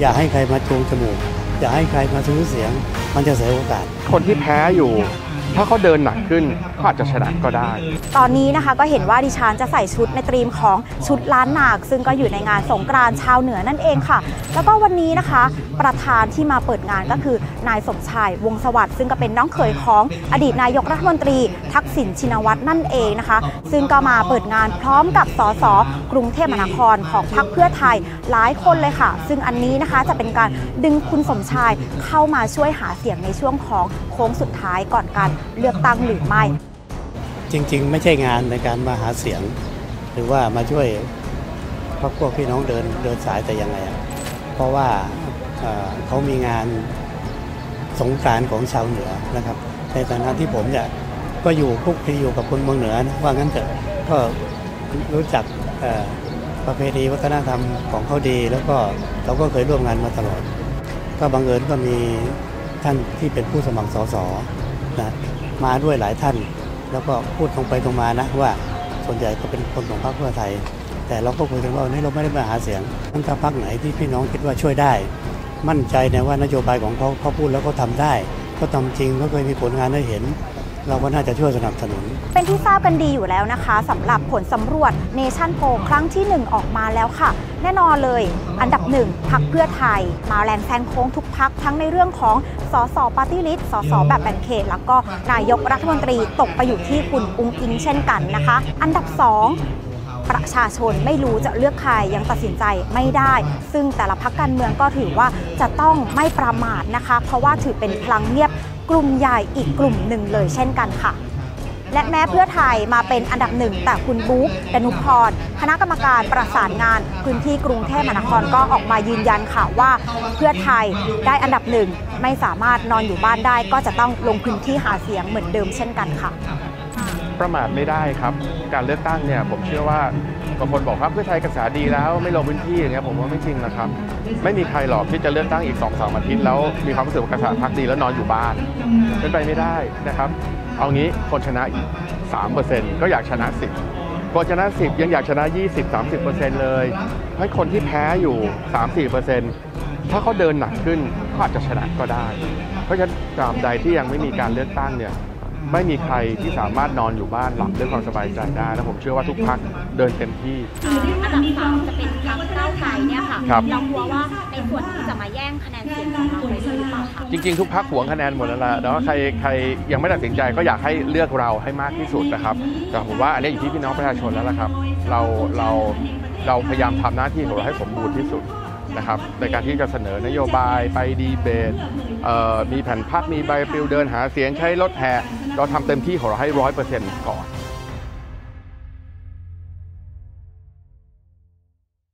อย่าให้ใครมาจงจมูก อย่าให้ใครมาซื้อเสียง มันจะเสียโอกาส คนที่แพ้อยู่ ถ้าเขาเดินหนักขึ้นเขาอาจจะชนะก็ได้ ตอนนี้นะคะก็เห็นว่าดิฉันจะใส่ชุดในตรีมของชุดล้านนาคซึ่งก็อยู่ในงานสงกรานต์ชาวเหนือนั่นเองค่ะ แล้วก็วันนี้นะคะ ประธานที่มาเปิดงานก็คือนายสมชายวงสวัสดิ์ซึ่งก็เป็นน้องเขยของอดีตนายกรัฐมนตรี ทักษิณชินวัตรนั่นเองนะคะ ซึ่งก็มาเปิดงานพร้อมกับสสกรุงเทพมหานครของพรรคเพื่อไทยหลายคนเลยค่ะ ซึ่งอันนี้นะคะจะเป็นการดึงคุณสมชายเข้ามาช่วยหาเสียงในช่วงของโค้งสุดท้ายก่อนการเลือกตั้งหรือไม่ จริงๆ ไม่ใช่งานในการมาหาเสียง หรือว่ามาช่วยพวกพวกพี่น้องเดินเดินสายแต่ยังไงเพราะว่าเขามีงานสงการของชาวเหนือนะครับ ในฐานะที่ผมเนี่ยก็อยู่คุกคลีอยู่กับคนเมืองเหนือนะว่างั้นเถอะก็รู้จักประเพณีวัฒนธรรมของเขาดี แล้วก็เราก็เคยร่วมงานมาตลอด ก็บังเอิญก็มีท่านที่เป็นผู้สมัครสสนะ มาด้วยหลายท่าน แล้วก็พูดตรงไปตรงมานะว่าส่วนใหญ่ก็เป็นคนของพรรคเพื่อไทย แต่เราก็คุยกันว่านี่เราไม่ได้มาหาเสียงทั้งถ้าพรรคไหนที่พี่น้องคิดว่าช่วยได้ มั่นใจนะว่านโยบายของเขาเขาพูดแล้วเขาทำได้เขาทำจริงเขาเคยมีผลงานให้เห็น เราก็น่าจะช่วยสนับสนุน เป็นที่ทราบกันดีอยู่แล้วนะคะสำหรับผลสำรวจเนชั่นโพลครั้งที่ 1 ออกมาแล้วค่ะ แน่นอนเลย อันดับหนึ่งพรรคเพื่อไทย มาแรงแซงโค้งทุกพรรคทั้งในเรื่องของสสปาร์ตี้ลิสต์สสแบบแบ่งเขต แล้วก็นายกรัฐมนตรีตกไปอยู่ที่คุณอุ๊งอิ๊งเช่นกันนะคะ อันดับ 2ประชาชนไม่รู้จะเลือกใครยังตัดสินใจไม่ได้ ซึ่งแต่ละพักการเมืองก็ถือว่าจะต้องไม่ประมาทนะคะ เพราะว่าถือเป็นพลังเงียบ กลุ่มใหญ่อีกกลุ่มหนึ่งเลยเช่นกันค่ะ และแม้เพื่อไทยมาเป็นอันดับหนึ่ง แต่คุณบุ๊กดนุพรคณะกรรมการประสานงาน พื้นที่กรุงเทพมหานครก็ออกมายืนยันค่ะว่า เพื่อไทยได้อันดับหนึ่งไม่สามารถนอนอยู่บ้านได้ ก็จะต้องลงพื้นที่หาเสียงเหมือนเดิมเช่นกันค่ะประมาทไม่ได้ครับ การเลือกตั้งเนี่ยผมเชื่อว่า บางคนบอกว่าเพื่อไทยกระแสดีแล้วไม่ลงพื้นที่อย่างเงี้ยผมว่าไม่จริงนะครับ ไม่มีใครหรอกที่จะเลือกตั้งอีก2อสามอาทิตย์แล้วมีความรู้สึกว่ากระแสพักดีแล้วนอนอยู่บ้าน เป็นไปไม่ได้นะครับ เอางี้คนชนะอีก3%ก็อยากชนะ 10คนชนะ 10 ยังอยากชนะ 20-30%เลยให้คนที่แพ้อยู่ 3-4%ถ้าเขาเดินหนักขึ้นเขาอาจจะชนะก็ได้ เพราะฉะนั้นตาบใดที่ยังไม่มีการเลือกตั้งเนี่ย ไม่มีใครที่สามารถนอนอยู่บ้านหลับด้วยความสบายใจได้และผมเชื่อว่าทุกพักเดินเต็มที่ อันดับสามจะเป็นพรรคก้าวไกลเนี่ยค่ะครับ เรากลัวว่าในส่วนที่จะมาแย่งคะแนนเสียงของเราไปด้วยหรือเปล่าคะจริงๆ ทุกพักหวงคะแนนหมดแล้วล่ะแต่ว่าใครใครยังไม่ตัดสินใจก็อยากให้เลือกเราให้มากที่สุดนะครับ แต่ผมว่าอันนี้อยู่ที่พี่น้องประชาชนแล้วล่ะครับ เราเราเราพยายามทำหน้าที่ของเราให้สมบูรณ์ที่สุดนะครับในการที่จะเสนอนโยบายไปดีเบตเอ่อมีแผ่นพักมีใบปลิวเดินหาเสียงใช้รถแห่ เราทำเต็มที่ของเราให้ร้อยเปอร์เซ็นต์ก่อน